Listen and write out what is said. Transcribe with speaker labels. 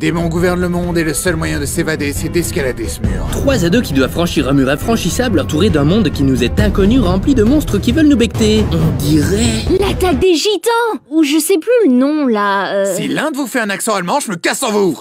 Speaker 1: Démon gouverne le monde et le seul moyen de s'évader, c'est d'escalader ce mur.
Speaker 2: Trois ados qui doivent franchir un mur infranchissable entouré d'un monde qui nous est inconnu rempli de monstres qui veulent nous becter. On dirait...
Speaker 3: L'attaque des gitans Ou je sais plus le nom, là... euh.
Speaker 1: Si l'un de vous fait un accent allemand, je me casse en vous